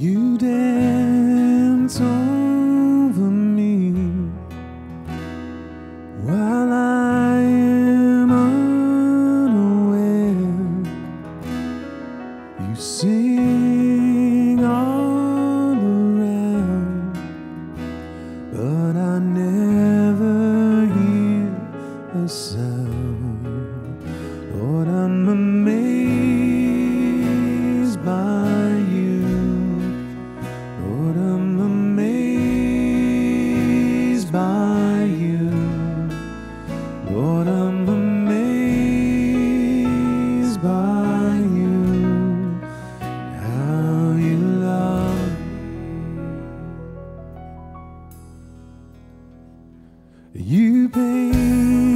You dance over me. You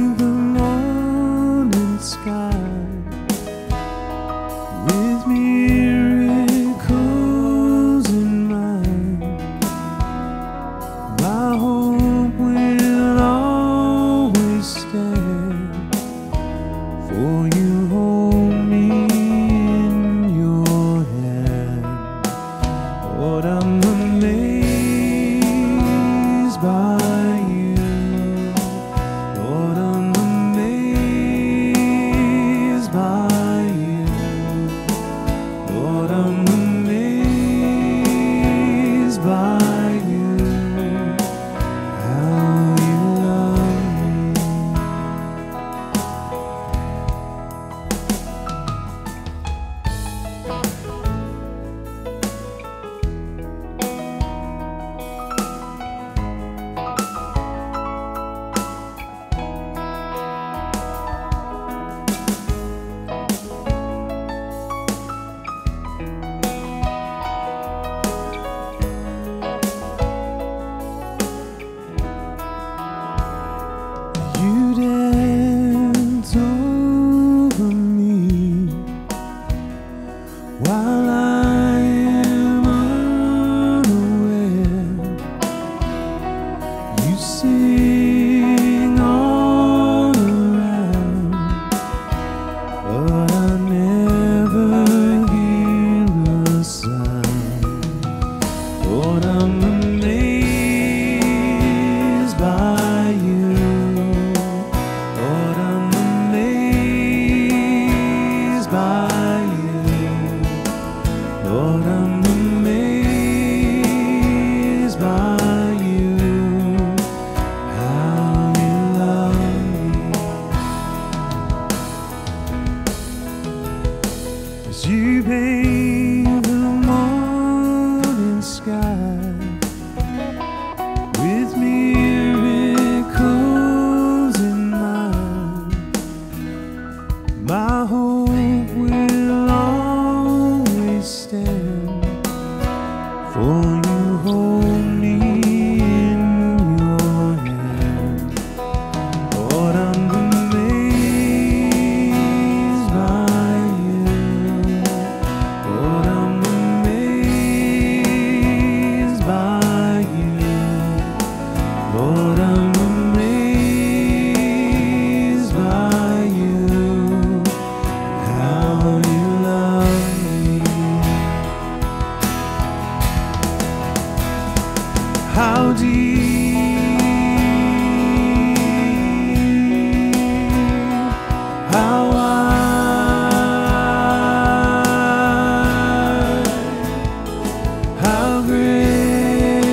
How great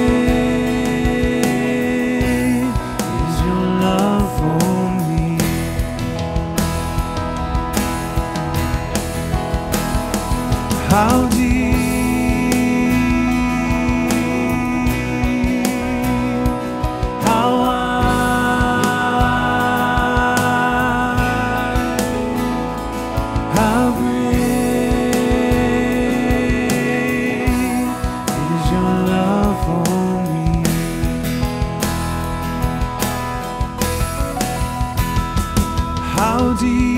is your love for me? How deep, How